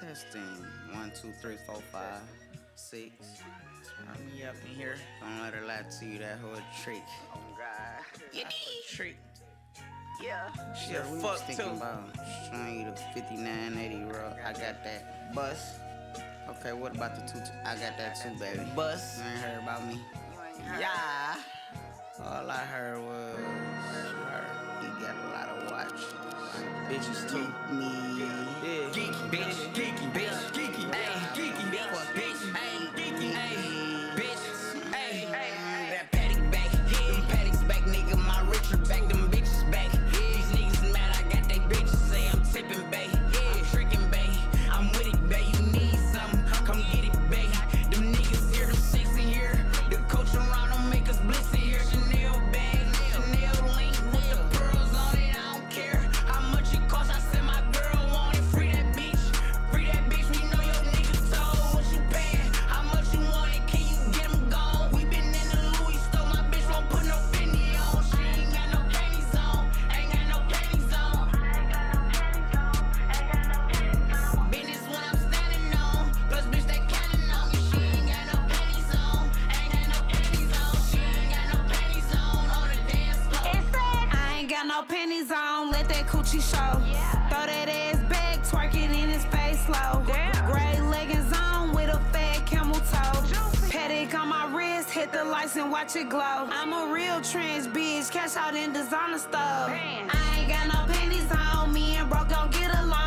Testing. One, two, three, four, five, six. Turn me up in here. Don't let her lie to you. That whole trick. Oh God. You need trick. Yeah. She Yeah, a we was fuck thinking too. about showing you the 5980 roll. I got that bus. Okay, what about the two? I got that too, baby. Bus. You ain't heard about me. You ain't heard. Yeah. All I heard was her. He got a lot of watches. Bitches too. Me. Yeah. Geeky, no pennies on, let that coochie show. Throw that ass back, twerking in his face slow. Gray leggings on with a fat camel toe. Patek on my wrist, hit the lights and watch it glow. I'm a real trans bitch, cash out in designer stuff. I ain't got no pennies on, me and broke don't get along.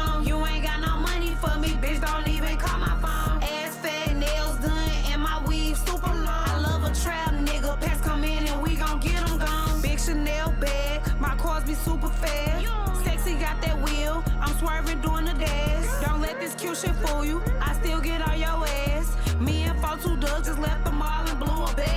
Be super fast. Sexyy got that wheel, I'm swerving doing the dash. Don't let this cute shit fool you, I still get on your ass. Me and 42 Dugg just left the mall and blew a bag.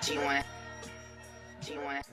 G1. G1.